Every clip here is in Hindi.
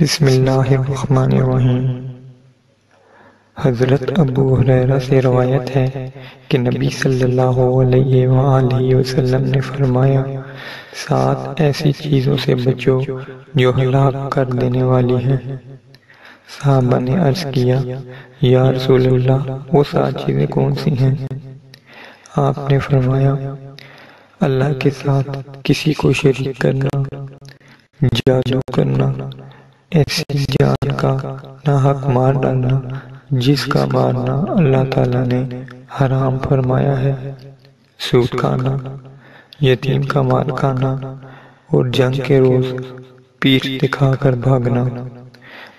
बिस्मिल्लाहिर्रहमानिर्रहीम। हज़रत अबू हुरैरा से रवायत है कि नबी सल्लल्लाहु अलैहि वसल्लम ने फरमाया, सात ऐसी चीज़ों से बचो जो हलाक कर देने वाली हैं। साहबा ने अर्ज़ किया, या रसूलल्लाह, वो सात चीज़ें कौन सी हैं? आपने फरमाया, अल्लाह के साथ किसी को शरीक करना, जादू करना ऐसी जान का नाहक मार डालना जिसका मारना अल्लाह ताला ने हराम फरमाया है। सूद खाना, यतीम का माल खाना और जंग के रोज पीठ दिखाकर भागना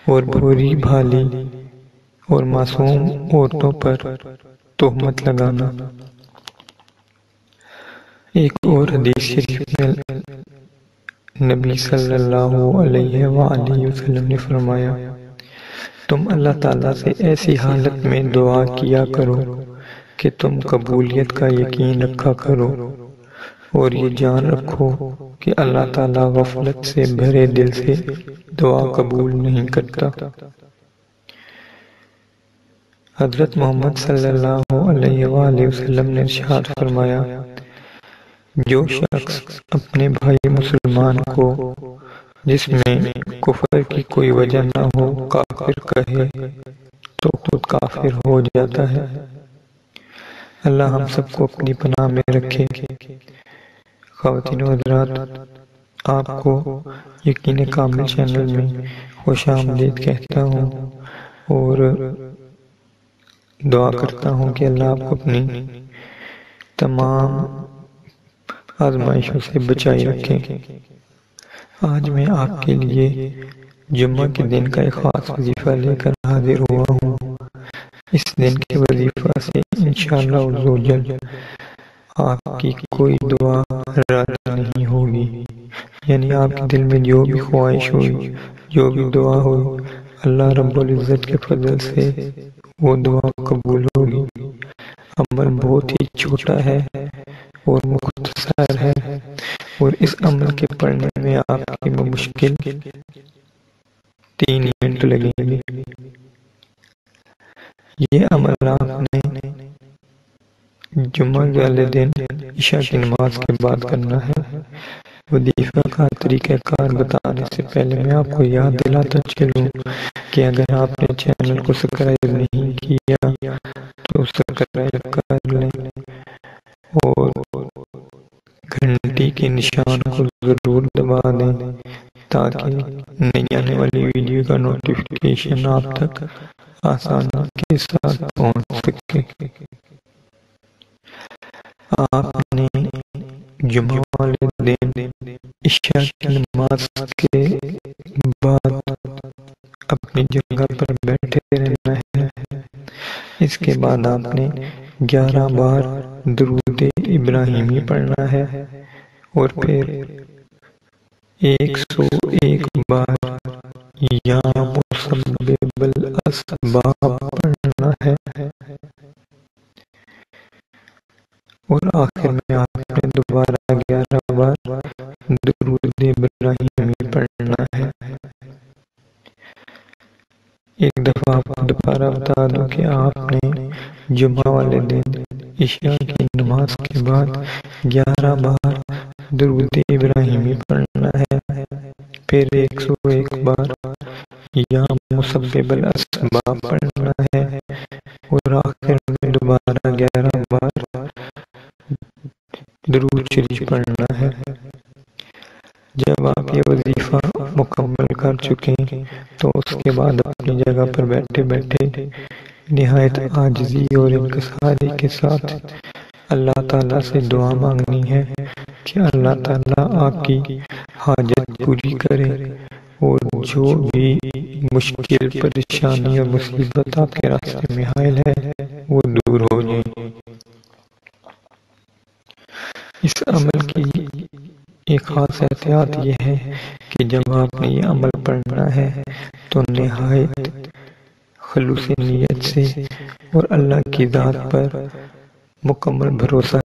और बुरी भाली और मासूम औरतों पर तोहमत लगाना। एक और हदीस शरीफ में नबी सल्लल्लाहु अलैहि वसल्लम ने फरमाया, तुम अल्लाह ताला से ऐसी हालत में दुआ किया करो कि तुम कबूलियत का यकीन रखा करो और ये जान रखो कि अल्लाह ताला गफलत से भरे दिल से दुआ कबूल नहीं करता। हज़रत मोहम्मद सल्लल्लाहु अलैहि वसल्लम ने इरशाद फरमाया जो शख्स अपने भाई मुसलमान को, जिसमें कुफर की कोई वजह न हो, काफिर कहे तो खुद काफिर हो जाता है। अल्लाह हम सबको अपनी पनाह में रखे। खातिन आपको यकीन कामिल चैनल में खुश आमदीद कहता हूँ और दुआ करता हूँ कि अल्लाह आपको अपनी तमाम आजमाइशों से बचाई रखें। आज मैं आपके लिए जुम्मा के दिन का एक खास वजीफा लेकर हाजिर हुआ हूँ। इस दिन के वजीफा से इंशाल्लाह आपकी कोई दुआ रद्द नहीं होगी। यानी आपके दिल में जो भी ख्वाहिश हुई, जो भी दुआ हो, अल्लाह रब्बुल इज़्ज़त के फजल से वो दुआ कबूल होगी। अमल बहुत ही छोटा है। और मुख्तसर है और इस अमल के पढ़ने में आपकी मुश्किल तीन मिनट लगेंगे। ये अमल आपने जुम्मा वाले दिन ईशा की नमाज़ के बाद करना है। वजीफा का तरीक़ाकार बताने से पहले मैं आपको याद दिलाता चलूँ कि अगर आपने चैनल को सब्सक्राइब नहीं किया तो सब्सक्राइब कर लें। के निशान को ज़रूर दबा दें, ताकि नई आने वाली वीडियो का नोटिफिकेशन आप तक आसानी के साथ पहुँच सके। आपने जुम्मा वाले दिन ईशा की नमाज़ के बाद अपनी जगह पर बैठे रहना है। इसके बाद आपने ग्यारह बार दरूद इब्राहिमी पढ़ना है। और फिर एक सौ एक बार या असबाब पढ़ना है। और आखिर में आपने दोबारा ग्यारह बार पढ़ना है। एक दफ़ा आपको दोबारा बता दूँ कि आपने जुम्मा वाले दिन ईशा की नमाज़ के बाद ग्यारह बार दरूद इब्राहिमी पढ़ना है। फिर एक सौ एक बार या मुसब्बिबल असबाब पढ़ना है। और आखिर में दोबारा ग्यारह बार दरूद शरीफ पढ़ना है। जब आप ये वजीफा मुकम्मल कर चुके तो उसके बाद अपनी जगह पर बैठे बैठे नहायत आजजी और इनकसारी के साथ अल्लाह ताला से दुआ मांगनी है कि अल्लाह ताला आपकी हाजत पूरी करे और जो भी मुश्किल, परेशानी और मुसीबत आपके रास्ते में हायल है, वो दूर हो जाए। इस अमल की एक खास एहतियात यह है कि जब आपने ये अमल पढ़ना है तो नहायत खलूस नीयत से और अल्लाह की ज़ात पर मुकम्मल भरोसा